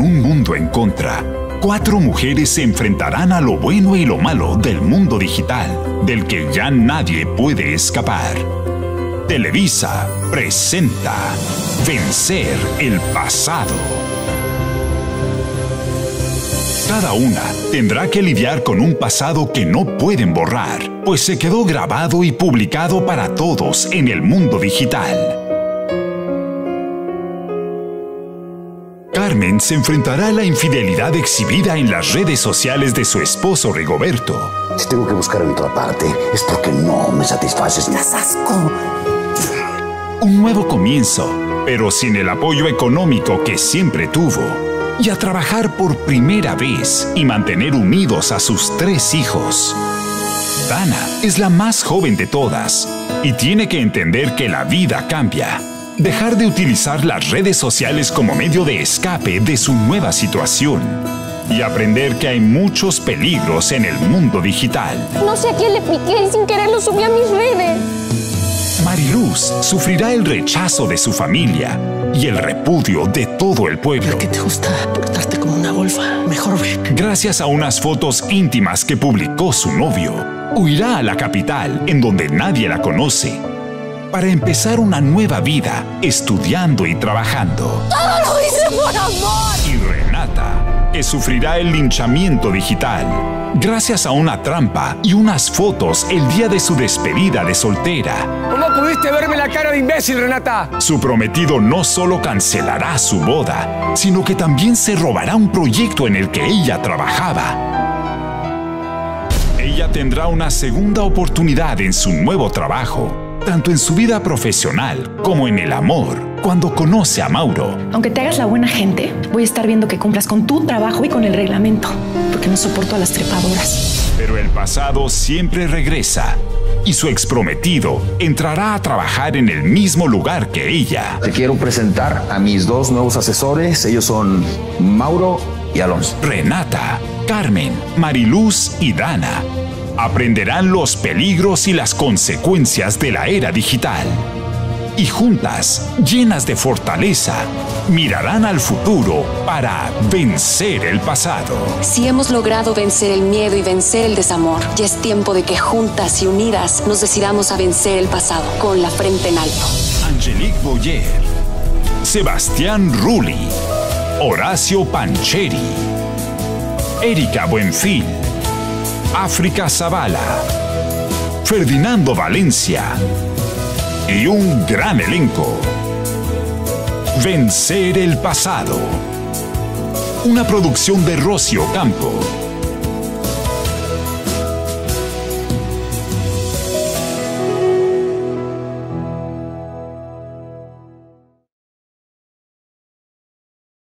un mundo en contra, cuatro mujeres se enfrentarán a lo bueno y lo malo del mundo digital, del que ya nadie puede escapar. Televisa presenta Vencer el pasado. Cada una tendrá que lidiar con un pasado que no pueden borrar, pues se quedó grabado y publicado para todos en el mundo digital. Carmen se enfrentará a la infidelidad exhibida en las redes sociales de su esposo Rigoberto. Si tengo que buscar en otra parte, es porque no me satisfaces. Das asco. Un nuevo comienzo, pero sin el apoyo económico que siempre tuvo. Y a trabajar por primera vez y mantener unidos a sus tres hijos. Dana es la más joven de todas y tiene que entender que la vida cambia dejar de utilizar las redes sociales como medio de escape de su nueva situación y aprender que hay muchos peligros en el mundo digital. No sé a quién le piqué y sin querer lo subí a mis redes. Mariluz sufrirá el rechazo de su familia y el repudio de todo el pueblo. ¿Qué te gusta portarte como una golfa? Mejor ve. Gracias a unas fotos íntimas que publicó su novio, huirá a la capital en donde nadie la conoce para empezar una nueva vida estudiando y trabajando. ¡Todo lo hice por amor! Y Renata, que sufrirá el linchamiento digital gracias a una trampa y unas fotos el día de su despedida de soltera. ¿Cómo pudiste verme la cara de imbécil, Renata? Su prometido no solo cancelará su boda, sino que también se robará un proyecto en el que ella trabajaba. Ella tendrá una segunda oportunidad en su nuevo trabajo tanto en su vida profesional como en el amor, cuando conoce a Mauro. Aunque te hagas la buena gente, voy a estar viendo que cumplas con tu trabajo y con el reglamento, porque no soporto a las trepadoras. Pero el pasado siempre regresa y su exprometido entrará a trabajar en el mismo lugar que ella. Te quiero presentar a mis dos nuevos asesores. Ellos son Mauro y Alonso. Renata, Carmen, Mariluz y Dana aprenderán los peligros y las consecuencias de la era digital. Y juntas, llenas de fortaleza, mirarán al futuro para vencer el pasado. Si hemos logrado vencer el miedo y vencer el desamor, ya es tiempo de que juntas y unidas nos decidamos a vencer el pasado con la frente en alto. Angelique Boyer, Sebastián Rulli, Horacio Pancheri, Erika Buenfil, África Zavala, Ferdinando Valencia y un gran elenco. Vencer el pasado. Una producción de Rocio Campo.